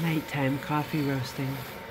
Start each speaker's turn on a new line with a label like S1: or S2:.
S1: Nighttime coffee roasting.